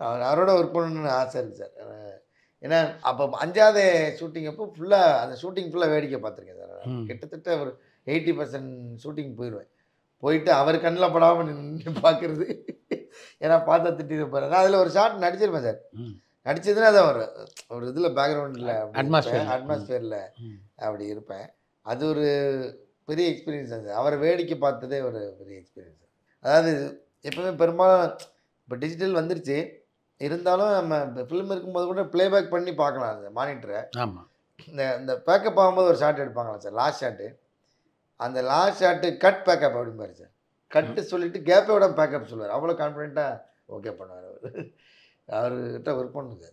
அவர் அவரோட ஒர்க் பண்ணணும்னு ஆசை இருக்குது சார். ஏன்னா அப்போ அஞ்சாவது ஷூட்டிங் அப்போ ஃபுல்லாக அந்த ஷூட்டிங் ஃபுல்லாக வேடிக்கை பார்த்துருக்கேன் சார். கிட்டத்தட்ட ஒரு எயிட்டி பர்சன்ட் ஷூட்டிங் போயிடுவேன் போயிட்டு அவர் கண்ணில் படாமல் நின்று பார்க்குறது ஏன்னா பார்த்தா திட்டி இருப்பாரு. நான் அதில் ஒரு ஷார்ட் நடிச்சிருப்பேன் சார். நடிச்சதுன்னா அதான் ஒரு ஒரு இதில் பேக்ரவுண்டில். அட்மாஸ்பியரில் ம். அப்படி இருப்பேன். அது ஒரு பெரிய எக்ஸ்பீரியன்ஸ் அது அவரை வேடிக்கை பார்த்ததே ஒரு பெரிய எக்ஸ்பீரியன்ஸ் அதாவது எப்பவுமே பெரும்பாலும் இப்போ டிஜிட்டல் வந்துருச்சு. இருந்தாலும் நம்ம ஃபிலிம் இருக்கும்போது கூட ப்ளேபேக் பண்ணி பார்க்கலாம். அந்த மானிட்டரை ஆமாம் இந்த இந்த பேக்கப் ஆகும்போது ஒரு ஷாட் எடுப்பாங்களா சார் லாஸ்ட் ஷாட்டு அந்த லாஸ்ட் ஷாட்டு கட் பேக்கப் அப்படிம்பாரு சார் கட்டு சொல்லிட்டு கேப்போட பேக்கப் சொல்லுவார். அவ்வளோ கான்ஃபிடென்ட்டாக ஓகே பண்ணுவார் அவர். அவர்கிட்ட ஒர்க் பண்ணுங்க.